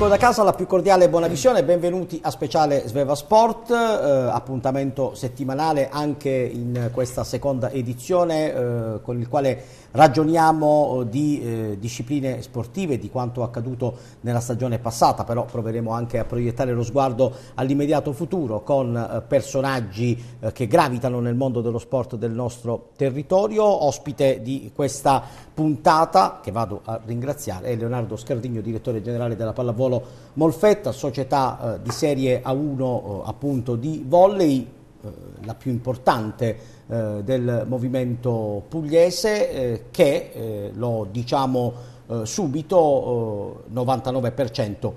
pubblico da casa, la più cordiale buona visione, benvenuti a speciale Sveva Sport, eh, appuntamento settimanale anche in questa seconda edizione eh, con il quale ragioniamo eh, di eh, discipline sportive, di quanto accaduto nella stagione passata, però proveremo anche a proiettare lo sguardo all'immediato futuro con eh, personaggi eh, che gravitano nel mondo dello sport del nostro territorio. Ospite di questa puntata, che vado a ringraziare, è Leonardo Scardigno, direttore generale della Pallavolo Molfetta, società eh, di serie A1 eh, appunto di volley, la più importante del movimento pugliese eh, che, eh, lo diciamo eh, subito, 99%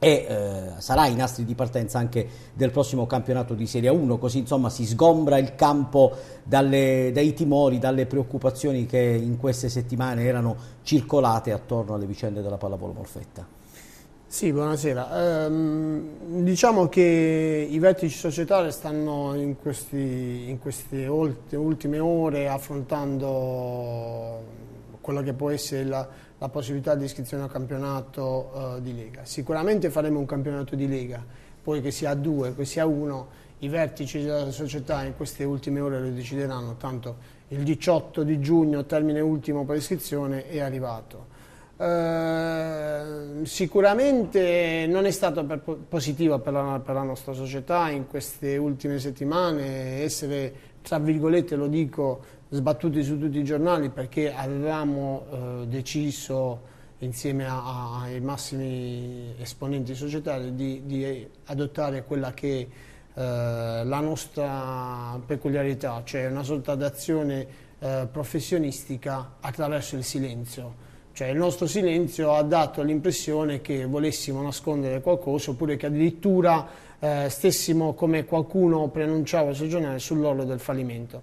e eh, sarà i nastri di partenza anche del prossimo campionato di Serie 1, così insomma si sgombra il campo dalle, dai timori, dalle preoccupazioni che in queste settimane erano circolate attorno alle vicende della pallavolo Molfetta. Sì, buonasera. Ehm, diciamo che i vertici societari stanno in, questi, in queste ultime ore affrontando quella che può essere la, la possibilità di iscrizione al campionato uh, di Lega. Sicuramente faremo un campionato di Lega, poi che sia a due, che sia a uno, i vertici della società in queste ultime ore lo decideranno, tanto il 18 di giugno, termine ultimo per iscrizione, è arrivato. Eh, sicuramente non è stato per, positivo per la, per la, nostra società in queste ultime settimane essere, tra virgolette lo dico, sbattuti su tutti i giornali perché avevamo eh, deciso insieme a, ai massimi esponenti societari di, di adottare quella che è eh, la nostra peculiarità, cioè una sorta d'azione eh, professionistica attraverso il silenzio cioè il nostro silenzio ha dato l'impressione che volessimo nascondere qualcosa oppure che addirittura eh, stessimo, come qualcuno preannunciava sul giornale, sull'orlo del fallimento.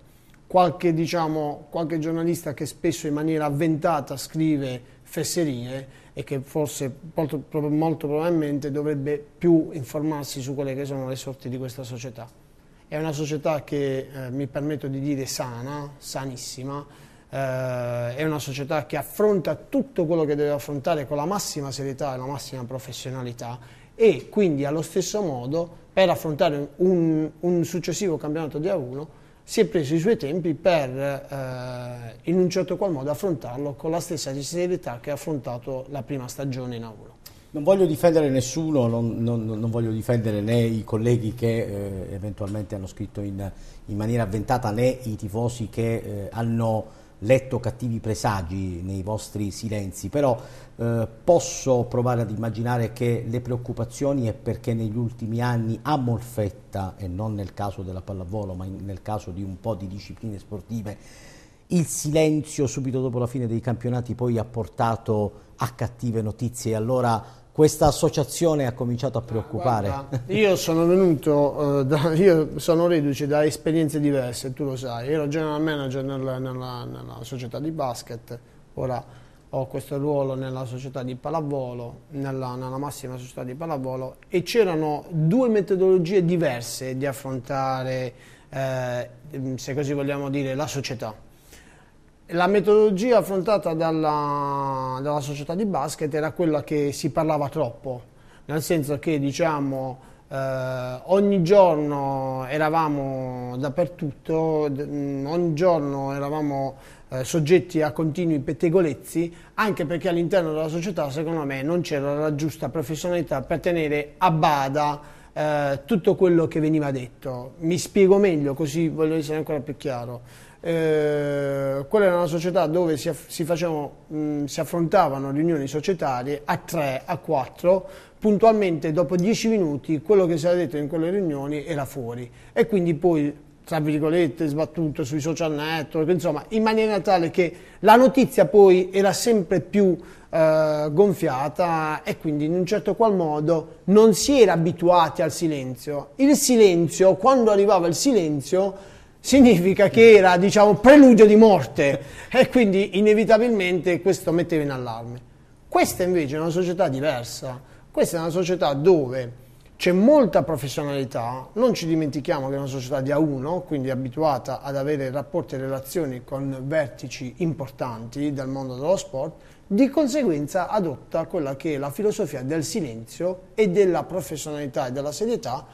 Qualche, diciamo, qualche giornalista che spesso in maniera avventata scrive fesserie e che forse molto, molto probabilmente dovrebbe più informarsi su quelle che sono le sorti di questa società. È una società che eh, mi permetto di dire sana, sanissima, eh, è una società che affronta tutto quello che deve affrontare con la massima serietà e la massima professionalità e quindi allo stesso modo per affrontare un, un successivo campionato di A1 si è preso i suoi tempi per eh, in un certo qual modo affrontarlo con la stessa serietà che ha affrontato la prima stagione in A1. Non voglio difendere nessuno, non, non, non voglio difendere né i colleghi che eh, eventualmente hanno scritto in, in, maniera avventata né i tifosi che eh, hanno letto cattivi presagi nei vostri silenzi, però eh, posso provare ad immaginare che le preoccupazioni è perché negli ultimi anni a Molfetta, e non nel caso della pallavolo, ma in, nel caso di un po' di discipline sportive, il silenzio subito dopo la fine dei campionati poi ha portato a cattive notizie. E allora questa associazione ha cominciato a preoccupare? Guarda, io sono venuto, uh, da, io sono reduce da esperienze diverse, tu lo sai, ero general manager nella, nella, nella società di basket, ora ho questo ruolo nella società di pallavolo, nella, nella massima società di pallavolo e c'erano due metodologie diverse di affrontare, eh, se così vogliamo dire, la società. La metodologia affrontata dalla, dalla, società di basket era quella che si parlava troppo, nel senso che diciamo, eh, ogni giorno eravamo dappertutto, ogni giorno eravamo eh, soggetti a continui pettegolezzi, anche perché all'interno della società secondo me non c'era la giusta professionalità per tenere a bada eh, tutto quello che veniva detto. Mi spiego meglio così voglio essere ancora più chiaro eh, quella era una società dove si, si, facevano, mh, si, affrontavano riunioni societarie a tre, a quattro, puntualmente dopo dieci minuti quello che si era detto in quelle riunioni era fuori e quindi poi tra virgolette sbattuto sui social network, insomma in maniera tale che la notizia poi era sempre più eh, gonfiata e quindi in un certo qual modo non si era abituati al silenzio. Il silenzio, quando arrivava il silenzio, significa che era diciamo preludio di morte. E quindi inevitabilmente questo metteva in allarme. Questa invece è una società diversa, questa è una società dove c'è molta professionalità, non ci dimentichiamo che è una società di A1, quindi abituata ad avere rapporti e relazioni con vertici importanti del mondo dello sport, di conseguenza adotta quella che è la filosofia del silenzio e della professionalità e della serietà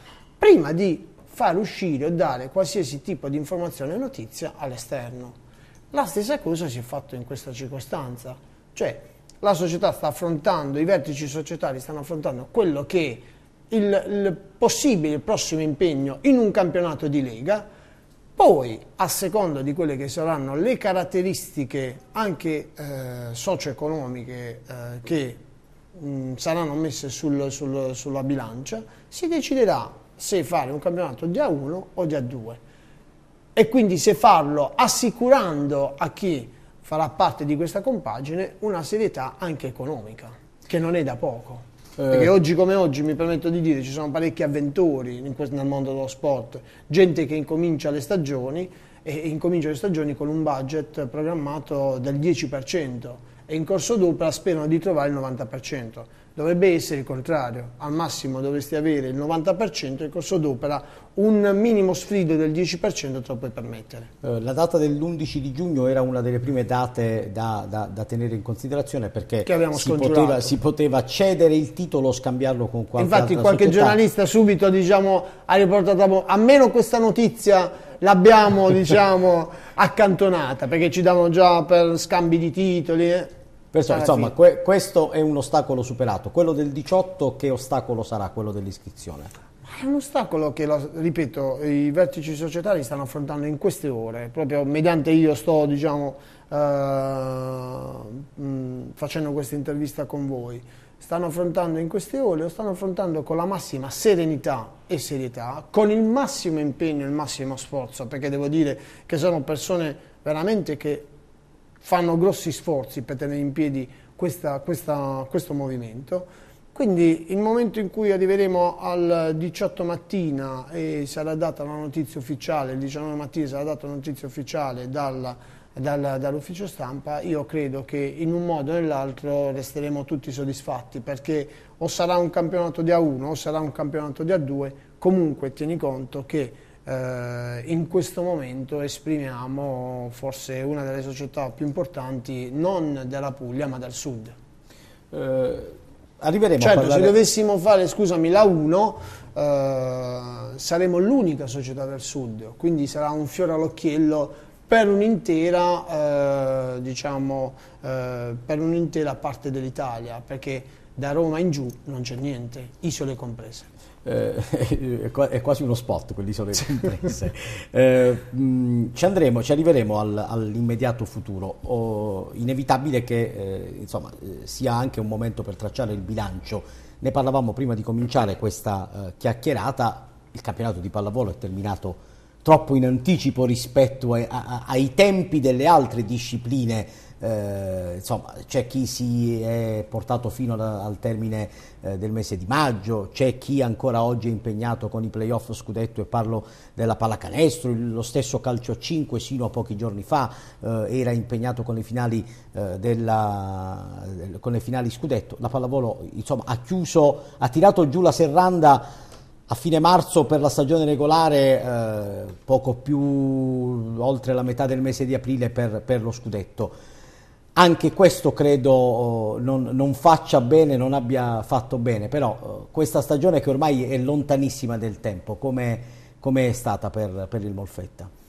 prima di far uscire o dare qualsiasi tipo di informazione o notizia all'esterno. La stessa cosa si è fatto in questa circostanza, cioè la società sta affrontando, i vertici societari stanno affrontando quello che è il, il possibile prossimo impegno in un campionato di lega, poi, a seconda di quelle che saranno le caratteristiche anche eh, socio-economiche eh, che mh, saranno messe sul, sul, sulla bilancia, si deciderà se fare un campionato di A1 o di A2 e quindi se farlo assicurando a chi farà parte di questa compagine una serietà anche economica, che non è da poco. Perché eh. oggi come oggi, mi permetto di dire, ci sono parecchi avventori questo, nel mondo dello sport, gente che incomincia le stagioni e incomincia le stagioni con un budget programmato del 10% e in corso d'opera sperano di trovare il 90%. Dovrebbe essere il contrario, al massimo dovresti avere il 90% e in corso d'opera un minimo sfrido del 10% te lo puoi permettere. Eh, la data dell'11 di giugno era una delle prime date da, da, da tenere in considerazione perché si poteva, si poteva, cedere il titolo o scambiarlo con qualche Infatti qualche società. giornalista subito diciamo, ha riportato, a meno questa notizia l'abbiamo diciamo, accantonata perché ci davano già per scambi di titoli. Eh. Perciò, insomma, que questo è un ostacolo superato. Quello del 18 che ostacolo sarà quello dell'iscrizione? È un ostacolo che, ripeto, i vertici societari stanno affrontando in queste ore, proprio mediante io sto, diciamo, eh, mh, facendo questa intervista con voi. Stanno affrontando in queste ore, lo stanno affrontando con la massima serenità e serietà, con il massimo impegno e il massimo sforzo, perché devo dire che sono persone veramente che fanno grossi sforzi per tenere in piedi questa, questa, questo movimento. Quindi il momento in cui arriveremo al 18 mattina e sarà data la notizia ufficiale, il 19 mattina sarà data la notizia ufficiale dal, dal, dall'ufficio stampa, io credo che in un modo o nell'altro resteremo tutti soddisfatti perché o sarà un campionato di A1 o sarà un campionato di A2, comunque tieni conto che eh, in questo momento esprimiamo forse una delle società più importanti non della Puglia ma del sud. Eh, arriveremo certo, a parlare... se dovessimo fare, scusami, la 1 eh, saremo l'unica società del sud, quindi sarà un fiore all'occhiello per un'intera eh, diciamo, eh, per un'intera parte dell'Italia, perché da Roma in giù non c'è niente, isole comprese eh, è quasi uno spot quell'isola compresse. eh, ci andremo, ci arriveremo al, all'immediato futuro. Oh, inevitabile che eh, insomma, eh, sia anche un momento per tracciare il bilancio. Ne parlavamo prima di cominciare questa eh, chiacchierata. Il campionato di pallavolo è terminato troppo in anticipo rispetto a, a, ai tempi delle altre discipline eh, insomma c'è chi si è portato fino da, al termine eh, del mese di maggio, c'è chi ancora oggi è impegnato con i playoff scudetto e parlo della pallacanestro, lo stesso calcio 5 sino a pochi giorni fa eh, era impegnato con le, finali, eh, della, con le finali scudetto, la pallavolo insomma ha chiuso, ha tirato giù la serranda a fine marzo per la stagione regolare, eh, poco più oltre la metà del mese di aprile per, per lo scudetto. Anche questo credo oh, non, non, faccia bene, non abbia fatto bene, però oh, questa stagione che ormai è lontanissima del tempo, come è stata per, per il Molfetta?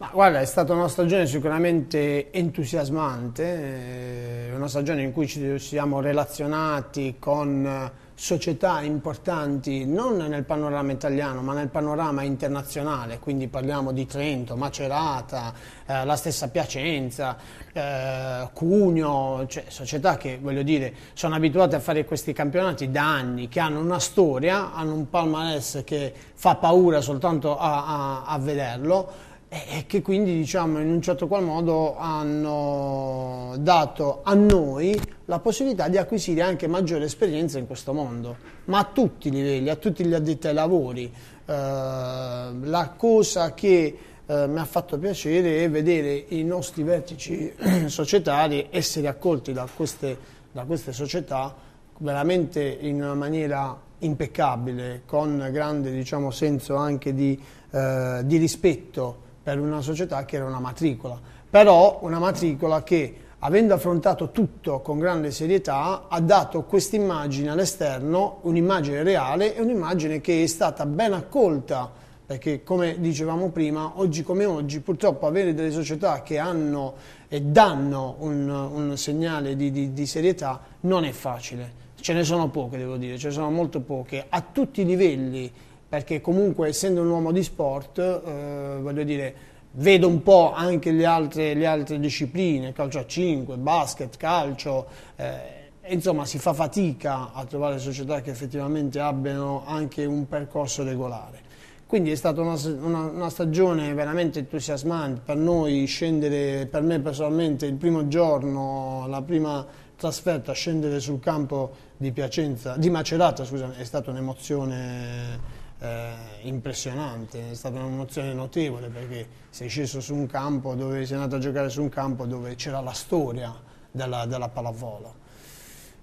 Ma guarda, è stata una stagione sicuramente entusiasmante, eh, una stagione in cui ci siamo relazionati con società importanti non nel panorama italiano ma nel panorama internazionale, quindi parliamo di Trento, Macerata, eh, la stessa Piacenza, eh, Cugno, cioè società che voglio dire sono abituate a fare questi campionati da anni, che hanno una storia, hanno un palmarès che fa paura soltanto a, a, a vederlo e che quindi diciamo in un certo qual modo hanno dato a noi la possibilità di acquisire anche maggiore esperienza in questo mondo, ma a tutti i livelli, a tutti gli addetti ai lavori. Eh, la cosa che eh, mi ha fatto piacere è vedere i nostri vertici societari essere accolti da queste, da queste società veramente in una maniera impeccabile, con grande diciamo, senso anche di, eh, di rispetto per una società che era una matricola, però una matricola che avendo affrontato tutto con grande serietà, ha dato questa immagine all'esterno, un'immagine reale e un'immagine che è stata ben accolta, perché come dicevamo prima, oggi come oggi purtroppo avere delle società che hanno e danno un, un segnale di, di, di serietà non è facile. Ce ne sono poche, devo dire, ce ne sono molto poche, a tutti i livelli, perché comunque essendo un uomo di sport, eh, voglio dire, vedo un po' anche le altre, le altre discipline, calcio a 5, basket, calcio, eh, insomma si fa fatica a trovare società che effettivamente abbiano anche un percorso regolare. Quindi è stata una, una, una, stagione veramente entusiasmante per noi, scendere, per me personalmente il primo giorno, la prima trasferta, scendere sul campo di Piacenza, di Macerata, scusami, è stata un'emozione eh, impressionante, è stata un'emozione notevole perché sei sceso su un campo dove sei andato a giocare su un campo dove c'era la storia della, della pallavolo.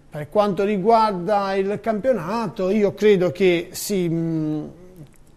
Per quanto riguarda il campionato, io credo che sì, mh,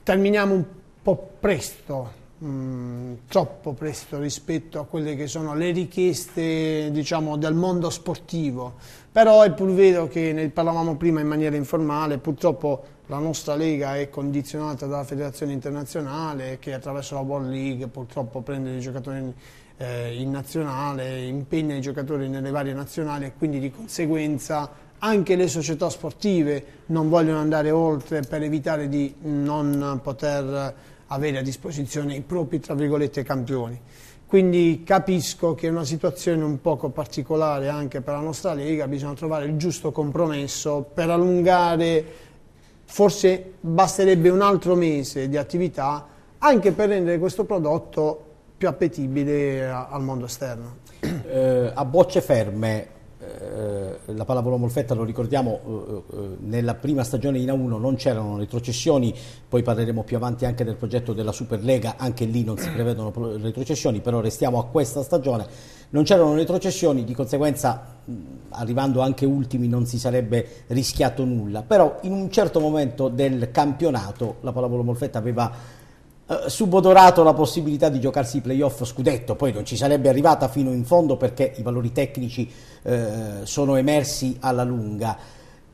terminiamo un po' presto, mh, troppo presto rispetto a quelle che sono le richieste diciamo, del mondo sportivo, però è pur vero che ne parlavamo prima in maniera informale, purtroppo la nostra Lega è condizionata dalla federazione internazionale che attraverso la World League purtroppo prende i giocatori eh, in nazionale, impegna i giocatori nelle varie nazionali e quindi di conseguenza anche le società sportive non vogliono andare oltre per evitare di non poter avere a disposizione i propri campioni. Quindi capisco che è una situazione un poco particolare anche per la nostra Lega, bisogna trovare il giusto compromesso per allungare forse basterebbe un altro mese di attività anche per rendere questo prodotto più appetibile al mondo esterno. Eh, a bocce ferme, eh, la pallavolo Molfetta lo ricordiamo eh, eh, nella prima stagione in A1 non c'erano retrocessioni poi parleremo più avanti anche del progetto della Superlega anche lì non si prevedono retrocessioni però restiamo a questa stagione. Non c'erano retrocessioni di conseguenza arrivando anche ultimi non si sarebbe rischiato nulla però in un certo momento del campionato la pallavolo Molfetta aveva eh, subodorato la possibilità di giocarsi i playoff scudetto, poi non ci sarebbe arrivata fino in fondo perché i valori tecnici eh, sono emersi alla lunga.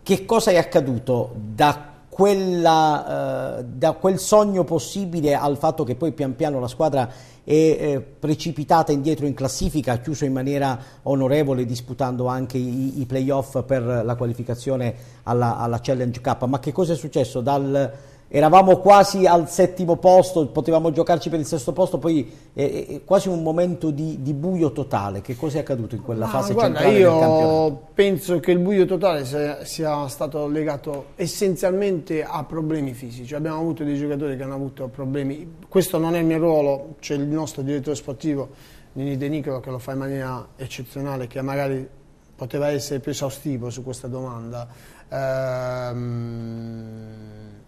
Che cosa è accaduto? Da, quella, eh, da quel sogno possibile al fatto che poi pian piano la squadra è eh, precipitata indietro in classifica, ha chiuso in maniera onorevole disputando anche i, i playoff per la qualificazione alla, alla Challenge Cup, ma che cosa è successo? Dal eravamo quasi al settimo posto, potevamo giocarci per il sesto posto, poi è, è quasi un momento di, di, buio totale. Che cosa è accaduto in quella fase guarda, centrale io penso che il buio totale sia, sia, stato legato essenzialmente a problemi fisici. Abbiamo avuto dei giocatori che hanno avuto problemi. Questo non è il mio ruolo, c'è il nostro direttore sportivo Nini De Nicolo che lo fa in maniera eccezionale, che magari poteva essere più esaustivo su questa domanda. Ehm,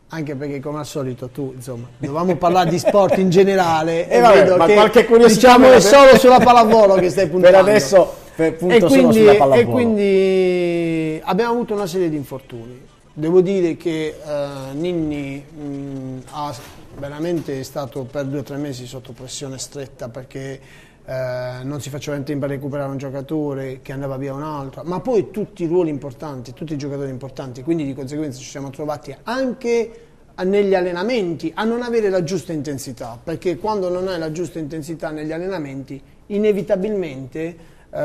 anche perché come al solito tu, insomma, dovevamo parlare di sport in generale e, vabbè, vedo che qualche diciamo è solo sulla pallavolo che stai puntando. Per adesso per punto e quindi, e quindi abbiamo avuto una serie di infortuni. Devo dire che uh, Ninni mh, ha veramente stato per due o tre mesi sotto pressione stretta perché eh, non si faceva in tempo a recuperare un giocatore che andava via un altro, ma poi tutti i ruoli importanti, tutti i giocatori importanti, quindi di conseguenza ci siamo trovati anche negli allenamenti a non avere la giusta intensità, perché quando non hai la giusta intensità negli allenamenti, inevitabilmente eh,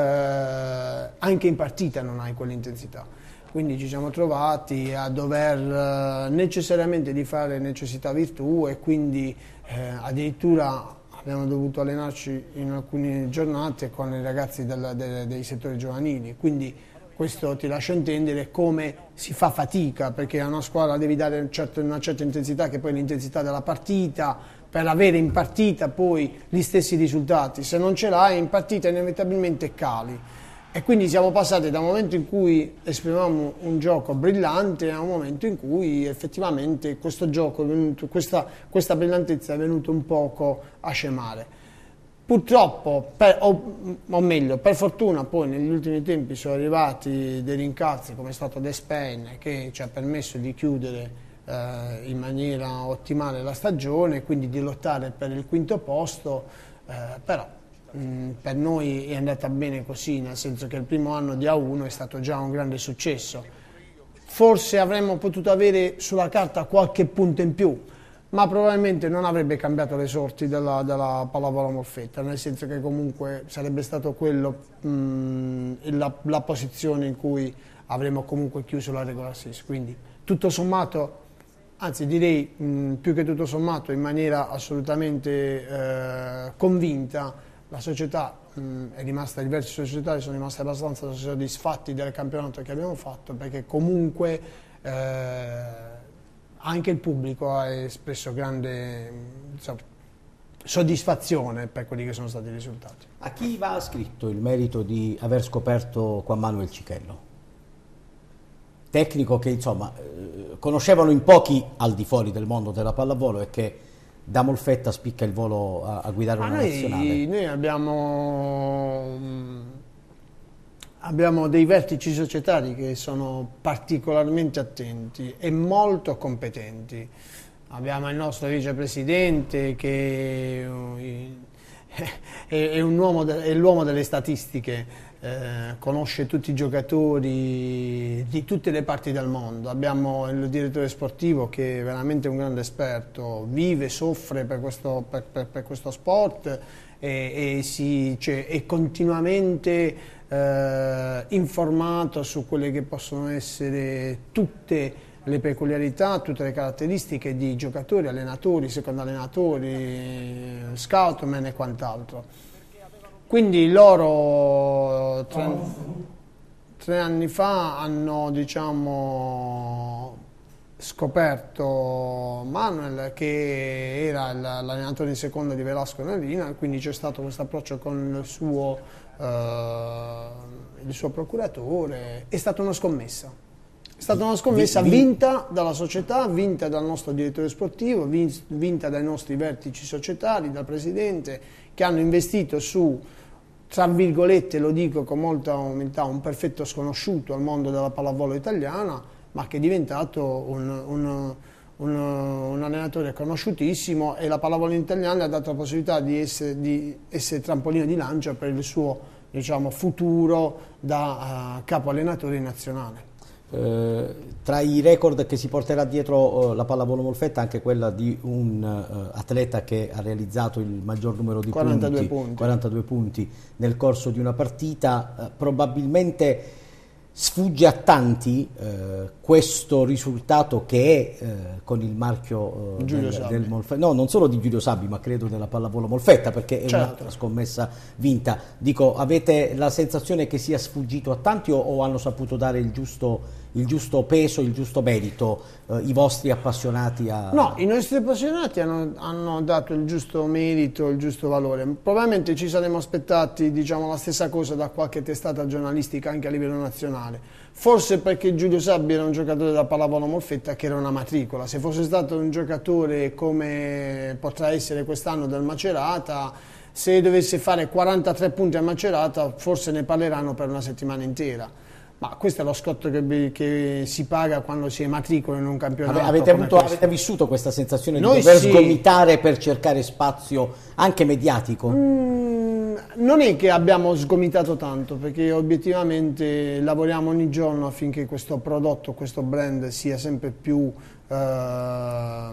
anche in partita non hai quell'intensità. Quindi ci siamo trovati a dover eh, necessariamente di fare necessità virtù e quindi eh, addirittura abbiamo dovuto allenarci in alcune giornate con i ragazzi del, del, dei settori giovanili, quindi questo ti lascia intendere come si fa fatica, perché a una squadra devi dare un certo, una certa intensità che poi è l'intensità della partita, per avere in partita poi gli stessi risultati, se non ce l'hai in partita inevitabilmente cali. E quindi siamo passati da un momento in cui esprimevamo un gioco brillante a un momento in cui effettivamente questo gioco, venuto, questa, questa, brillantezza è venuta un poco a scemare. Purtroppo, per, o, o, meglio, per fortuna poi negli ultimi tempi sono arrivati dei rincazzi come è stato The Spain che ci ha permesso di chiudere eh, in maniera ottimale la stagione, quindi di lottare per il quinto posto, eh, però mh, per noi è andata bene così, nel senso che il primo anno di A1 è stato già un grande successo. Forse avremmo potuto avere sulla carta qualche punto in più, ma probabilmente non avrebbe cambiato le sorti della, della pallavolo Molfetta, nel senso che comunque sarebbe stato quello mh, la, la, posizione in cui avremmo comunque chiuso la regola 6. Quindi tutto sommato, anzi direi mh, più che tutto sommato, in maniera assolutamente eh, convinta, la società mh, è rimasta, diverse società sono rimaste abbastanza soddisfatti del campionato che abbiamo fatto perché comunque eh, anche il pubblico ha espresso grande insomma, soddisfazione per quelli che sono stati i risultati. A chi va scritto il merito di aver scoperto Juan Manuel Cichello? Tecnico che insomma eh, conoscevano in pochi al di fuori del mondo della pallavolo e che da Molfetta spicca il volo a, a guidare una noi, nazionale. Noi abbiamo Abbiamo dei vertici societari che sono particolarmente attenti e molto competenti. Abbiamo il nostro vicepresidente che è, l'uomo delle statistiche, eh, conosce tutti i giocatori di tutte le parti del mondo. Abbiamo il direttore sportivo che è veramente un grande esperto, vive, soffre per questo, per, per, per questo sport e, e, si, cioè, è continuamente eh, informato su quelle che possono essere tutte le peculiarità, tutte le caratteristiche di giocatori, allenatori, secondo allenatori, scoutman e quant'altro. Quindi loro tre, tre anni fa hanno diciamo, scoperto Manuel che era l'allenatore in seconda di Velasco Nellina, quindi c'è stato questo approccio con il suo, eh, il suo, procuratore, è stata una scommessa. È stata una scommessa vinta dalla società, vinta dal nostro direttore sportivo, vinta dai nostri vertici societari, dal presidente, che hanno investito su, tra virgolette, lo dico con molta umiltà, un perfetto sconosciuto al mondo della pallavolo italiana, ma che è diventato un, un, un, un allenatore conosciutissimo e la pallavolo italiana ha dato la possibilità di essere, di essere trampolino di lancio per il suo diciamo, futuro da uh, capo allenatore nazionale. Eh, tra i record che si porterà dietro uh, la pallavolo Molfetta anche quella di un uh, atleta che ha realizzato il maggior numero di 42 punti, punti. 42 punti nel corso di una partita, probabilmente Sfugge a tanti eh, questo risultato che è eh, con il marchio eh, del, del Molfetta, no non solo di Giulio Sabbi ma credo della pallavolo Molfetta perché è certo. un'altra scommessa vinta. Dico, avete la sensazione che sia sfuggito a tanti o, o hanno saputo dare il giusto il giusto peso, il giusto merito, eh, i vostri appassionati a... No, i nostri appassionati hanno, hanno, dato il giusto merito, il giusto valore. Probabilmente ci saremmo aspettati diciamo, la stessa cosa da qualche testata giornalistica anche a livello nazionale. Forse perché Giulio Sabbi era un giocatore da pallavolo Molfetta che era una matricola. Se fosse stato un giocatore come potrà essere quest'anno del Macerata, se dovesse fare 43 punti a Macerata forse ne parleranno per una settimana intera ma questo è lo scotto che, che, si paga quando si è matricola in un campionato. Avete, avuto, avete vissuto questa sensazione Noi di dover sì. sgomitare per cercare spazio anche mediatico? Mm, non è che abbiamo sgomitato tanto, perché obiettivamente lavoriamo ogni giorno affinché questo prodotto, questo brand sia sempre più eh,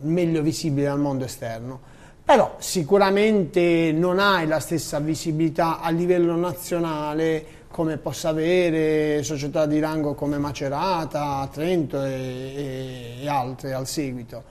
meglio visibile al mondo esterno. Però sicuramente non hai la stessa visibilità a livello nazionale come possa avere società di rango come Macerata, Trento e, e, altre al seguito.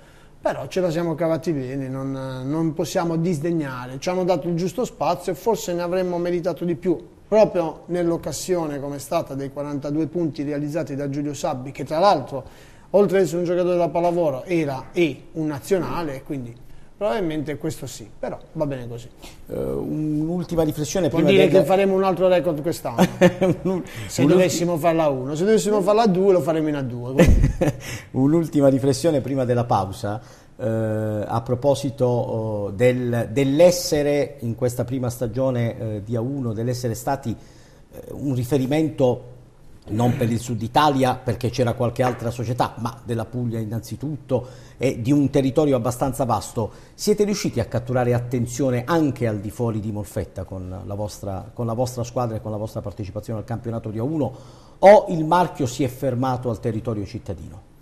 Però ce la siamo cavati bene, non, non possiamo disdegnare, ci hanno dato il giusto spazio e forse ne avremmo meritato di più, proprio nell'occasione come è stata dei 42 punti realizzati da Giulio Sabbi, che tra l'altro oltre ad essere un giocatore da pallavolo era e un nazionale, quindi Probabilmente questo sì, però va bene così. Uh, un'ultima riflessione Vuol dire del... che faremo un altro record quest'anno. se dovessimo farla a uno, se dovessimo farla a due lo faremo in a due. un'ultima riflessione prima della pausa. Uh, a proposito uh, del, dell'essere in questa prima stagione di A1, dell'essere stati un riferimento non per il sud Italia perché c'era qualche altra società, ma della Puglia innanzitutto e di un territorio abbastanza vasto, siete riusciti a catturare attenzione anche al di fuori di Molfetta con la vostra, con la vostra squadra e con la vostra partecipazione al campionato di A1 o il marchio si è fermato al territorio cittadino?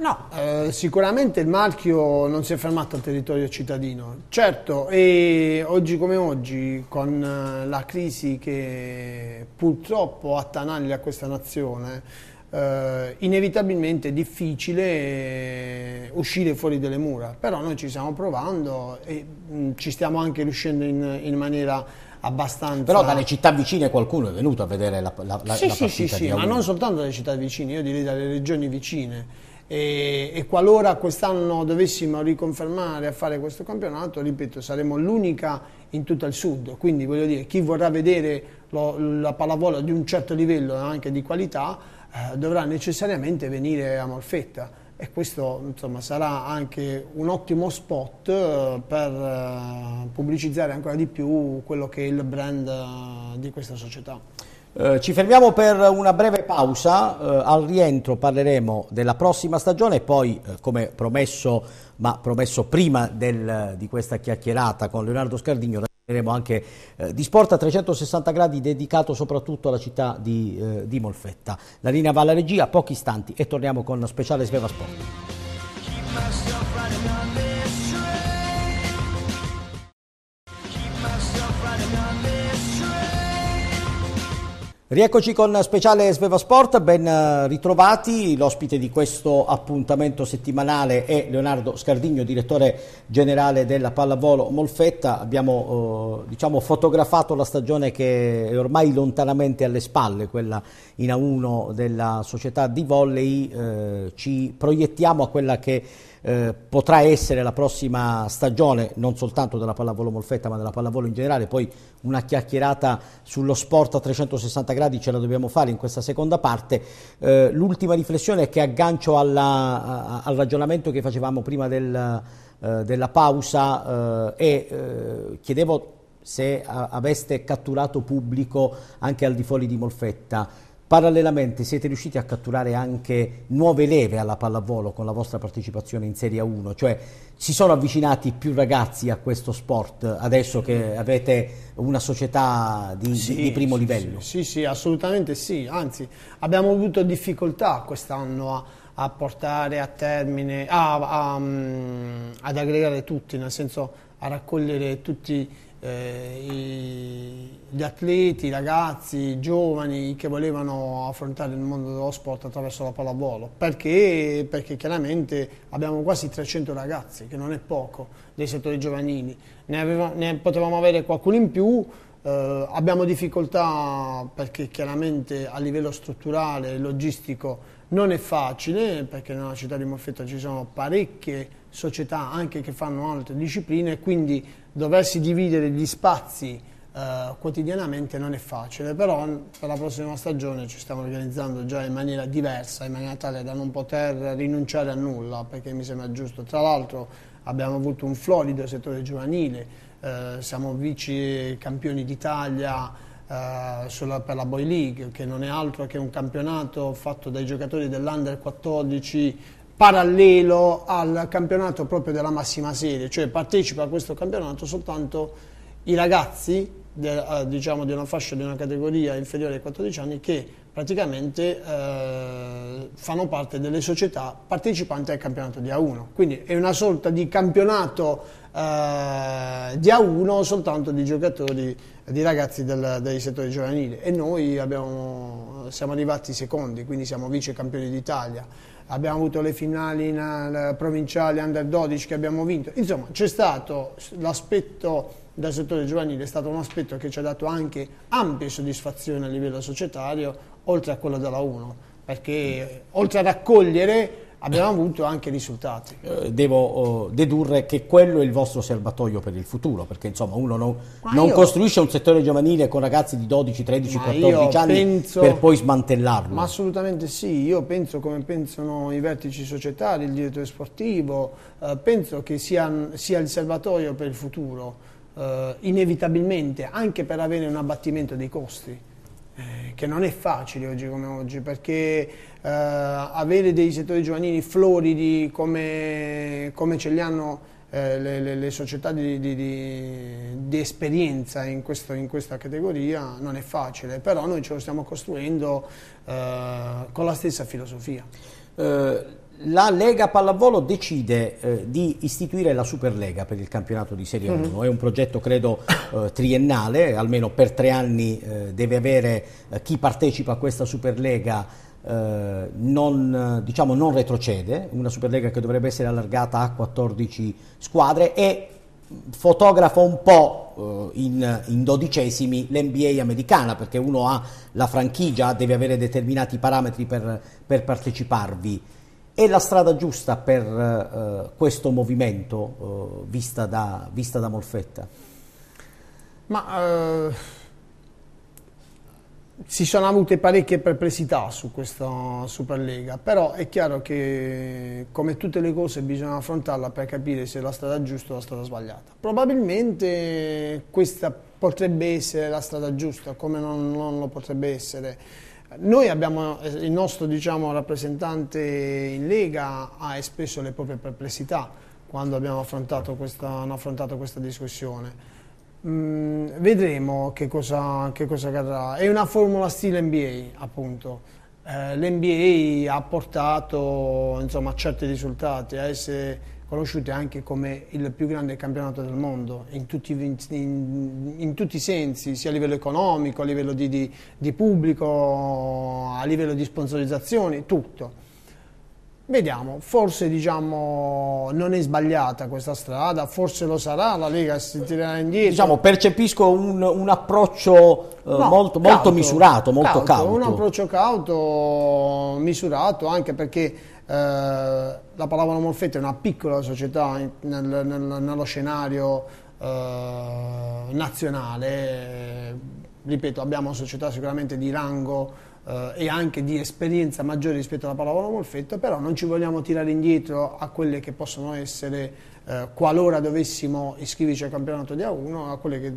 No, eh, sicuramente il marchio non si è fermato al territorio cittadino. Certo, e oggi come oggi, con eh, la crisi che purtroppo attanaglia questa nazione, eh, inevitabilmente è difficile eh, uscire fuori dalle mura, però noi ci stiamo provando e mh, mm, ci stiamo anche riuscendo in, in maniera abbastanza... Però dalle città vicine qualcuno è venuto a vedere la, la, sì, la sì, sì, sì, ma non soltanto dalle città vicine, io direi dalle regioni vicine e, e qualora quest'anno dovessimo riconfermare a fare questo campionato, ripeto, saremo l'unica in tutto il sud, quindi voglio dire, chi vorrà vedere lo, la pallavolo di un certo livello anche di qualità eh, dovrà necessariamente venire a Molfetta e questo insomma, sarà anche un ottimo spot eh, per eh, pubblicizzare ancora di più quello che è il brand eh, di questa società. Eh, ci fermiamo per una breve pausa, eh, al rientro parleremo della prossima stagione e poi, eh, come promesso, ma promesso prima del, di questa chiacchierata con Leonardo Scardigno, parleremo anche eh, di sport a 360 gradi dedicato soprattutto alla città di, eh, di Molfetta. La linea va alla regia, pochi istanti e torniamo con speciale Sveva Sport. Rieccoci con speciale Sveva Sport, ben eh, ritrovati, l'ospite di questo appuntamento settimanale è Leonardo Scardigno, direttore generale della Pallavolo Molfetta, abbiamo eh, diciamo, fotografato la stagione che è ormai lontanamente alle spalle, quella in A1 della società di volley, eh, ci proiettiamo a quella che eh, potrà essere la prossima stagione non soltanto della pallavolo Molfetta ma della pallavolo in generale, poi una chiacchierata sullo sport a 360 gradi ce la dobbiamo fare in questa seconda parte. Eh, l'ultima riflessione è che aggancio alla, al ragionamento che facevamo prima del, eh, della pausa eh, e eh, chiedevo se aveste catturato pubblico anche al di fuori di Molfetta. Parallelamente siete riusciti a catturare anche nuove leve alla pallavolo con la vostra partecipazione in Serie 1, cioè si sono avvicinati più ragazzi a questo sport adesso che avete una società di, sì, di primo sì, livello? Sì, sì, assolutamente sì, anzi abbiamo avuto difficoltà quest'anno a, a, portare a termine, a, a, um, ad aggregare tutti, nel senso a raccogliere tutti eh, i, gli atleti, i ragazzi, i giovani che volevano affrontare il mondo dello sport attraverso la pallavolo. Perché, perché chiaramente abbiamo quasi 300 ragazzi che non è poco dei settori giovanili. Ne, aveva, ne potevamo avere qualcuno in più eh, abbiamo difficoltà perché chiaramente a livello strutturale e logistico non è facile perché nella città di Molfetta ci sono parecchie società anche che fanno altre discipline quindi doversi dividere gli spazi eh, quotidianamente non è facile, però per la prossima stagione ci stiamo organizzando già in maniera diversa, in maniera tale da non poter rinunciare a nulla, perché mi sembra giusto. Tra l'altro abbiamo avuto un florido settore giovanile, eh, siamo vice campioni d'Italia eh, per la Boy League, che non è altro che un campionato fatto dai giocatori dell'Under 14 parallelo al campionato proprio della massima serie, cioè partecipa a questo campionato soltanto i ragazzi de, uh, diciamo di una fascia di una categoria inferiore ai 14 anni che praticamente uh, fanno parte delle società partecipanti al campionato di A1 quindi è una sorta di campionato uh, di A1 soltanto di giocatori di ragazzi del, dei settori giovanili. E noi abbiamo, siamo arrivati secondi quindi siamo vice campioni d'Italia abbiamo avuto le finali in, uh, provinciali under 12 che abbiamo vinto, insomma c'è stato l'aspetto del settore giovanile, è stato un aspetto che ci ha dato anche ampie soddisfazioni a livello societario, oltre a quello della 1, perché oltre a raccogliere abbiamo avuto anche risultati. Eh, devo oh, dedurre che quello è il vostro serbatoio per il futuro, perché insomma uno non, non io, costruisce un settore giovanile con ragazzi di 12, 13, 14 anni penso, per poi smantellarlo. Ma assolutamente sì, io penso come pensano i vertici societari, il direttore sportivo, eh, penso che sia, sia il serbatoio per il futuro, eh, inevitabilmente, anche per avere un abbattimento dei costi che non è facile oggi come oggi, perché eh, avere dei settori giovanili floridi come, come ce li hanno eh, le, le, le, società di, di, di, di esperienza in, questo, in, questa categoria non è facile, però noi ce lo stiamo costruendo eh, con la stessa filosofia. Eh, la Lega Pallavolo decide eh, di istituire la Superlega per il campionato di Serie 1, mm -hmm. è un progetto credo eh, triennale, almeno per tre anni eh, deve avere eh, chi partecipa a questa Superlega eh, non, diciamo, non retrocede, una Superlega che dovrebbe essere allargata a 14 squadre e fotografa un po' eh, in, in, dodicesimi l'NBA americana perché uno ha la franchigia, deve avere determinati parametri per, per parteciparvi. È la strada giusta per uh, questo movimento uh, vista, da, vista, da, Molfetta? Ma uh, si sono avute parecchie perplessità su questa Superlega, però è chiaro che come tutte le cose bisogna affrontarla per capire se è la strada giusta o la strada sbagliata. Probabilmente questa potrebbe essere la strada giusta, come non, non lo potrebbe essere noi abbiamo, eh, il nostro diciamo, rappresentante in Lega ha espresso le proprie perplessità quando abbiamo affrontato questa, affrontato questa discussione. Mm, vedremo che cosa, che cosa accadrà. È una formula stile NBA, appunto. Eh, L'NBA ha portato insomma, certi risultati, a essere conosciuti anche come il più grande campionato del mondo in tutti, in, in tutti i sensi, sia a livello economico, a livello di, di, di pubblico, a livello di sponsorizzazioni, tutto. Vediamo, forse diciamo, non è sbagliata questa strada, forse lo sarà, la Lega si tirerà indietro. Diciamo, percepisco un, un approccio eh, no, molto, cauto, molto, misurato, molto cauto, cauto. Un approccio cauto, misurato, anche perché la Pallavolo Molfetta è una piccola società nel, nel, nello scenario eh, nazionale, ripeto abbiamo società sicuramente di rango eh, e anche di esperienza maggiore rispetto alla Pallavolo Molfetta, però non ci vogliamo tirare indietro a quelle che possono essere, eh, qualora dovessimo iscriverci al campionato di A1, a quelli che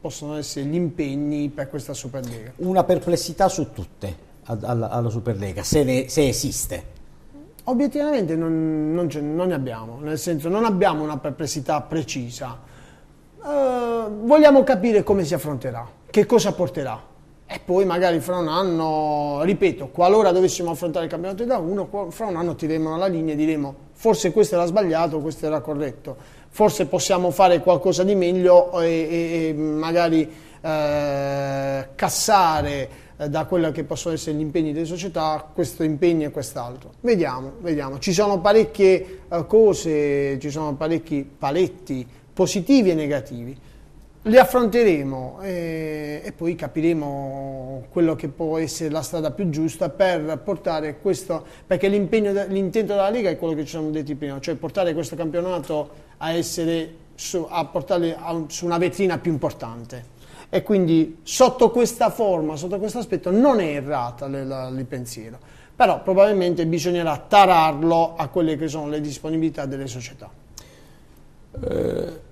possono essere gli impegni per questa Superlega. Una perplessità su tutte alla, alla Superlega, se, ne, se esiste. Obiettivamente non, non, non, ne abbiamo, nel senso non abbiamo una perplessità precisa. Uh, vogliamo capire come si affronterà, che cosa porterà. E poi magari fra un anno, ripeto, qualora dovessimo affrontare il campionato da uno, fra un anno tireremo la linea e diremo forse questo era sbagliato, questo era corretto, forse possiamo fare qualcosa di meglio e, e, e magari eh, cassare eh, da quello che possono essere gli impegni delle società, questo impegno e quest'altro. Vediamo, vediamo. Ci sono parecchie uh, cose, ci sono parecchi paletti positivi e negativi. Li affronteremo e, e poi capiremo quello che può essere la strada più giusta per portare questo, perché l'intento della Lega è quello che ci siamo detti prima, cioè portare questo campionato a essere su, a portarli a, su una vetrina più importante e quindi sotto questa forma, sotto questo aspetto non è errata il pensiero, però probabilmente bisognerà tararlo a quelle che sono le disponibilità delle società. Eh,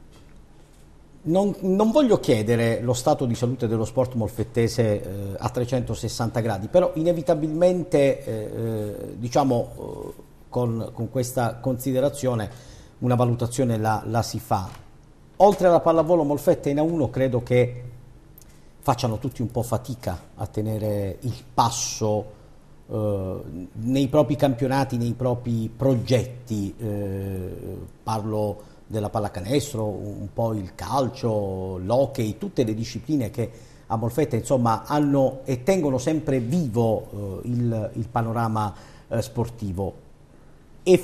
non, non, voglio chiedere lo stato di salute dello sport molfettese eh, a 360 gradi, però inevitabilmente, eh, eh diciamo, eh, con, con, questa considerazione una valutazione la, la si fa. Oltre alla pallavolo Molfetta in A1 credo che facciano tutti un po' fatica a tenere il passo eh, nei propri campionati, nei propri progetti, eh, parlo della pallacanestro, un po' il calcio, l'hockey, tutte le discipline che a Molfetta insomma hanno e tengono sempre vivo eh, il, il, panorama eh, sportivo. È,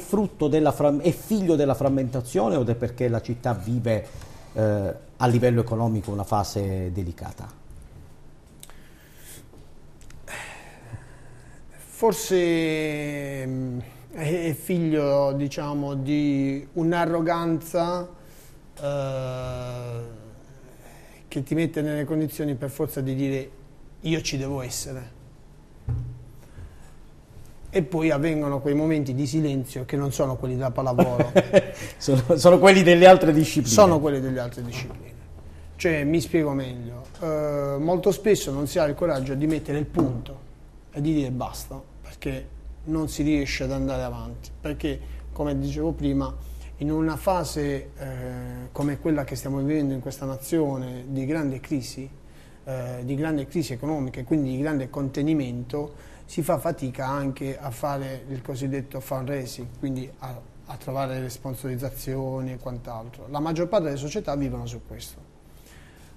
della, è, figlio della frammentazione o è perché la città vive eh, a livello economico una fase delicata? Forse mm, è figlio diciamo, di un'arroganza eh, che ti mette nelle condizioni per forza di dire io ci devo essere. E poi avvengono quei momenti di silenzio che non sono quelli della pallavolo. sono, sono quelli delle altre discipline. Sono quelli delle altre discipline. Cioè, mi spiego meglio, eh, molto spesso non si ha il coraggio di mettere il punto e di dire basta, perché non si riesce ad andare avanti, perché come dicevo prima, in una fase eh, come quella che stiamo vivendo in questa nazione di grande crisi, eh, di grande crisi economica e quindi di grande contenimento, si fa fatica anche a fare il cosiddetto fundraising, quindi a, a trovare le sponsorizzazioni e quant'altro. La maggior parte delle società vivono su questo.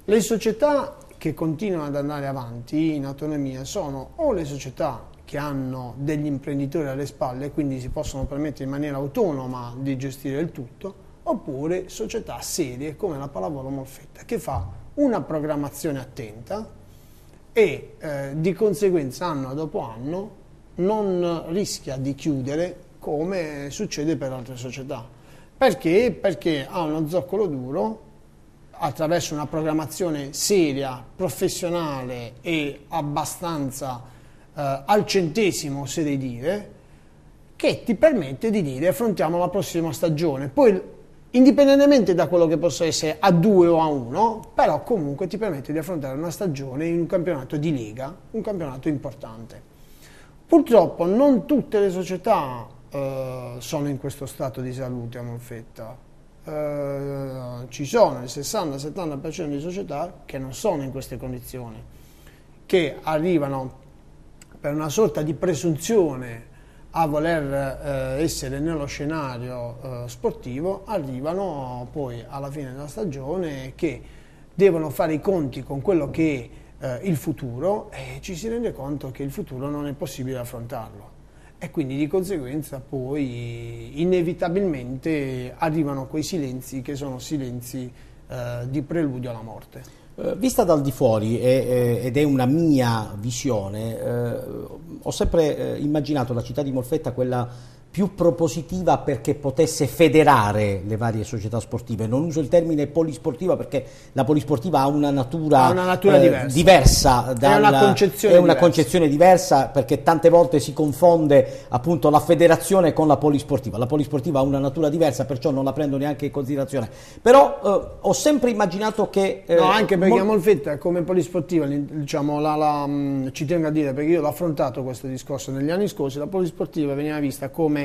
Le società che continuano ad andare avanti in autonomia sono o le società che hanno degli imprenditori alle spalle e quindi si possono permettere in maniera autonoma di gestire il tutto, oppure società serie come la Pallavolo Molfetta che fa una programmazione attenta e eh, di conseguenza anno dopo anno non rischia di chiudere come succede per altre società. Perché? Perché ha uno zoccolo duro attraverso una programmazione seria, professionale e abbastanza al centesimo, se devi dire, che ti permette di dire affrontiamo la prossima stagione. Poi, indipendentemente da quello che possa essere a 2 o a 1, però comunque ti permette di affrontare una stagione in un campionato di lega, un campionato importante. Purtroppo non tutte le società eh, sono in questo stato di salute a Molfetta. Eh, ci sono il 60-70% di società che non sono in queste condizioni, che arrivano per una sorta di presunzione a voler eh, essere nello scenario eh, sportivo, arrivano poi alla fine della stagione che devono fare i conti con quello che è eh, il futuro e ci si rende conto che il futuro non è possibile affrontarlo. E quindi di conseguenza poi inevitabilmente arrivano quei silenzi che sono silenzi eh, di preludio alla morte. Eh, vista dal di fuori ed è una mia visione, eh, ho sempre eh, immaginato la città di Molfetta quella più propositiva perché potesse federare le varie società sportive. Non uso il termine polisportiva perché la polisportiva ha una natura, ha una natura eh, diversa, diversa dalla, è, una concezione, è una concezione diversa perché tante volte si confonde appunto la federazione con la polisportiva. La polisportiva ha una natura diversa, perciò non la prendo neanche in considerazione. Però eh, ho sempre immaginato che... Eh, no, anche perché Mol- Molfetta come polisportiva, diciamo, la, la, mm, ci tengo a dire perché io l'ho affrontato questo discorso negli anni scorsi, la polisportiva veniva vista come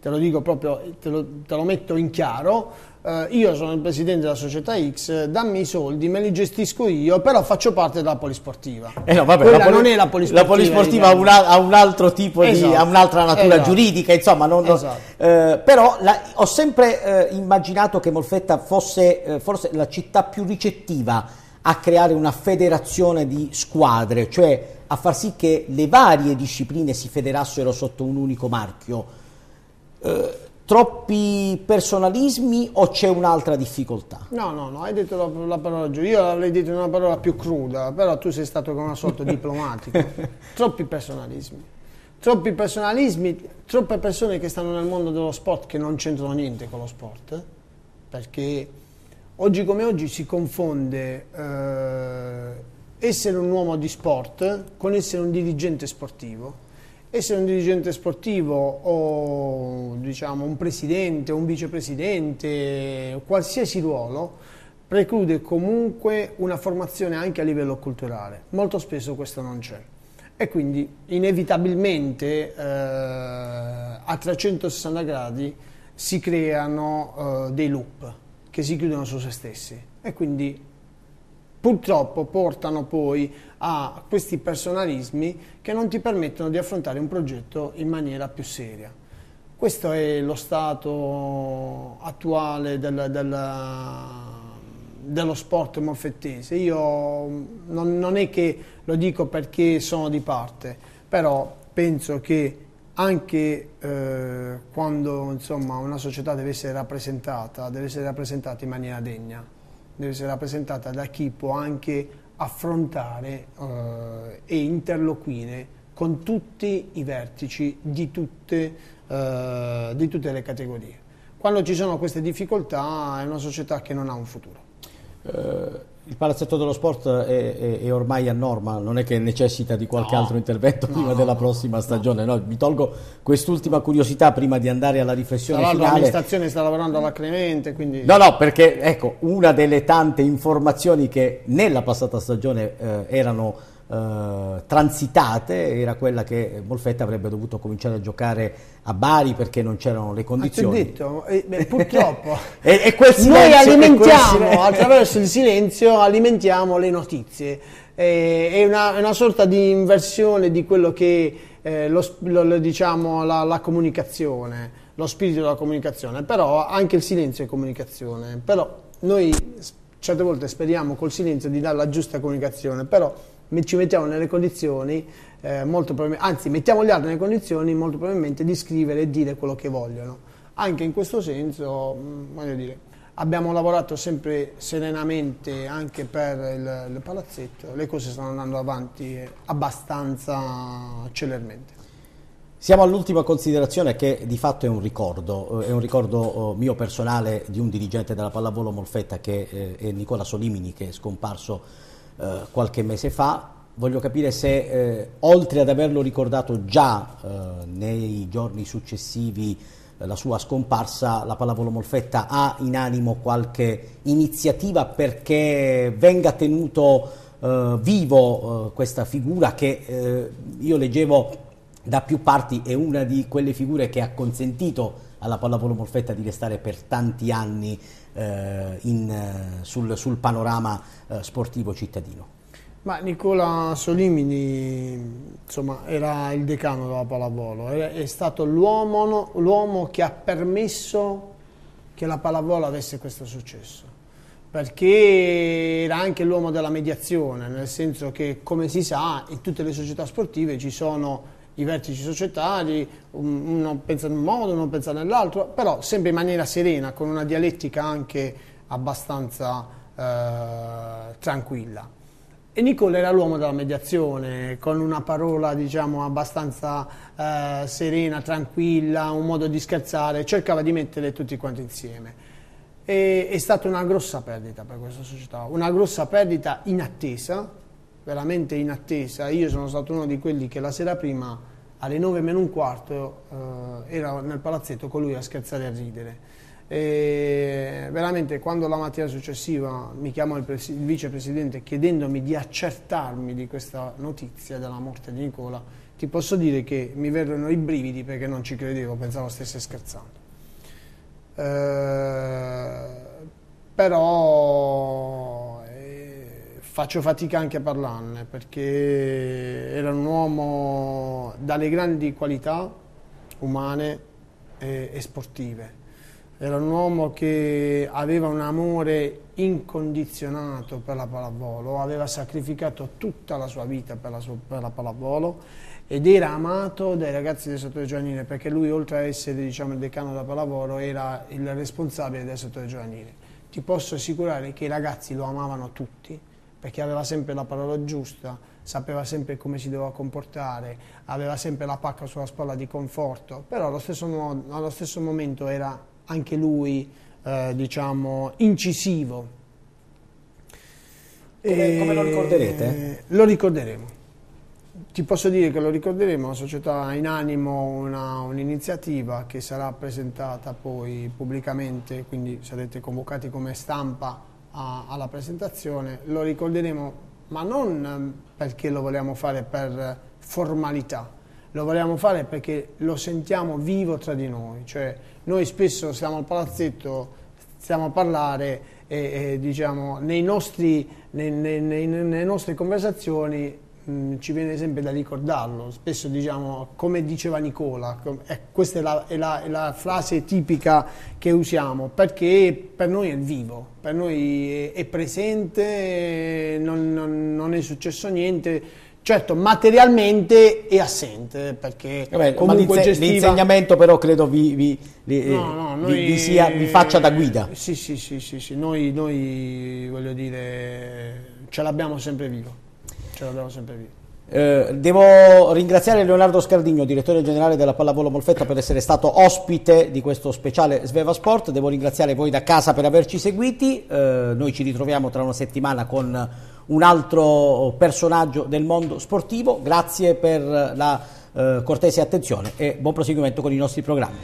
te lo dico proprio, te lo, te lo metto in chiaro, Uh, io sono il presidente della società X, dammi i soldi, me li gestisco io, però faccio parte della polisportiva. Eh no, vabbè, la poli- non è la polisportiva. La polisportiva ha, una, ha, un altro tipo esatto. di, ha un'altra natura esatto. giuridica, insomma, non, esatto. uh, però la, ho sempre uh, immaginato che Molfetta fosse forse la città più ricettiva a creare una federazione di squadre, cioè a far sì che le varie discipline si federassero sotto un unico marchio. Eh, troppi personalismi o c'è un'altra difficoltà? No, no, no, hai detto la, la parola giusta. Io l'avrei detto in una parola più cruda, però tu sei stato con una sorta diplomatico. troppi personalismi. Troppi personalismi, troppe persone che stanno nel mondo dello sport che non c'entrano niente con lo sport, eh? perché oggi come oggi si confonde eh, essere un uomo di sport con essere un dirigente sportivo essere un dirigente sportivo o diciamo, un presidente, un vicepresidente, qualsiasi ruolo, preclude comunque una formazione anche a livello culturale. Molto spesso questo non c'è. E quindi inevitabilmente eh, a 360 gradi si creano eh, dei loop che si chiudono su se stessi e quindi purtroppo portano poi a questi personalismi che non ti permettono di affrontare un progetto in maniera più seria. Questo è lo stato attuale del, del, dello sport molfettese. Io non, non è che lo dico perché sono di parte, però penso che anche eh, quando insomma, una società deve essere rappresentata, deve essere rappresentata in maniera degna deve essere rappresentata da chi può anche affrontare eh, e interloquire con tutti i vertici di tutte, eh, di tutte le categorie. Quando ci sono queste difficoltà è una società che non ha un futuro. Uh il palazzetto dello sport è, è, è, ormai a norma, non è che necessita di qualche no, altro intervento no, prima della prossima stagione. No. mi tolgo quest'ultima curiosità prima di andare alla riflessione finale. L'amministrazione sta lavorando alla Clemente, quindi... No, no, perché ecco, una delle tante informazioni che nella passata stagione eh, erano eh, transitate era quella che Molfetta avrebbe dovuto cominciare a giocare a Bari perché non c'erano le condizioni. Ah, detto, eh, beh, purtroppo e, e quel silenzio, noi alimentiamo silenzio. attraverso il silenzio alimentiamo le notizie. Eh, è una, una, sorta di inversione di quello che eh, lo, lo, diciamo la, la comunicazione, lo spirito della comunicazione, però anche il silenzio è comunicazione. Però noi certe volte speriamo col silenzio di dare la giusta comunicazione, però ci mettiamo nelle condizioni, eh, anzi mettiamo gli altri nelle condizioni molto probabilmente di scrivere e dire quello che vogliono. Anche in questo senso, voglio dire, abbiamo lavorato sempre serenamente anche per il, il palazzetto, le cose stanno andando avanti abbastanza celermente. Siamo all'ultima considerazione che di fatto è un ricordo, eh, è un ricordo eh, mio personale di un dirigente della pallavolo Molfetta che eh, è Nicola Solimini che è scomparso eh, qualche mese fa. Voglio capire se, eh, oltre ad averlo ricordato già eh, nei giorni successivi eh, la sua scomparsa, la Pallavolo Molfetta ha in animo qualche iniziativa perché venga tenuto eh, vivo questa figura che io leggevo da più parti è una di quelle figure che ha consentito alla Pallavolo Molfetta di restare per tanti anni eh, in, eh, sul, sul, panorama eh, sportivo cittadino. Ma Nicola Solimini insomma, era il decano della pallavolo, è stato l'uomo che ha permesso che la pallavolo avesse questo successo perché era anche l'uomo della mediazione, nel senso che come si sa in tutte le società sportive ci sono i vertici societari, uno pensa in un modo, uno pensa nell'altro, però sempre in maniera serena, con una dialettica anche abbastanza eh, tranquilla. E Nicola era l'uomo della mediazione, con una parola diciamo abbastanza eh, serena, tranquilla, un modo di scherzare, cercava di mettere tutti quanti insieme. E, è stata una grossa perdita per questa società, una grossa perdita inattesa, veramente in attesa. Io sono stato uno di quelli che la sera prima, alle 9 meno un quarto, eh, era nel palazzetto con lui a scherzare e a ridere. E veramente quando la mattina successiva mi chiamò il, il vicepresidente chiedendomi di accertarmi di questa notizia della morte di Nicola, ti posso dire che mi verrono i brividi perché non ci credevo, pensavo stesse scherzando. Eh, però faccio fatica anche a parlarne perché era un uomo dalle grandi qualità umane e, e sportive. Era un uomo che aveva un amore incondizionato per la pallavolo, aveva sacrificato tutta la sua vita per la, sua, per la pallavolo ed era amato dai ragazzi del settore giovanile perché lui oltre a essere diciamo, il decano della pallavolo era il responsabile del settore giovanile. Ti posso assicurare che i ragazzi lo amavano tutti perché aveva sempre la parola giusta, sapeva sempre come si doveva comportare, aveva sempre la pacca sulla spalla di conforto, però allo stesso, modo, allo stesso momento era anche lui, eh, diciamo, incisivo. Come, come, lo ricorderete? Lo ricorderemo. Ti posso dire che lo ricorderemo, la società ha in animo un'iniziativa un che sarà presentata poi pubblicamente, quindi sarete convocati come stampa a, alla presentazione, lo ricorderemo ma non perché lo vogliamo fare per formalità, lo vogliamo fare perché lo sentiamo vivo tra di noi, cioè noi spesso siamo al palazzetto, stiamo a parlare e, e diciamo nei nostri, nei, nei, nelle nostre conversazioni Mm, ci viene sempre da ricordarlo, spesso diciamo come diceva Nicola, eh, questa è la, è, la, è la, frase tipica che usiamo perché per noi è vivo, per noi è, è presente, non, non, non, è successo niente, certo materialmente è assente perché Vabbè, comunque gestiva... l'insegnamento però credo vi, vi, vi, no, no, noi... vi, sia, vi, faccia da guida. Sì, sì, sì, sì, sì. Noi, noi voglio dire ce l'abbiamo sempre vivo ce l'abbiamo sempre visto. Eh, devo ringraziare Leonardo Scardigno, direttore generale della Pallavolo Molfetta, per essere stato ospite di questo speciale Sveva Sport. Devo ringraziare voi da casa per averci seguiti. Eh, noi ci ritroviamo tra una settimana con un altro personaggio del mondo sportivo. Grazie per la eh, cortese attenzione e buon proseguimento con i nostri programmi.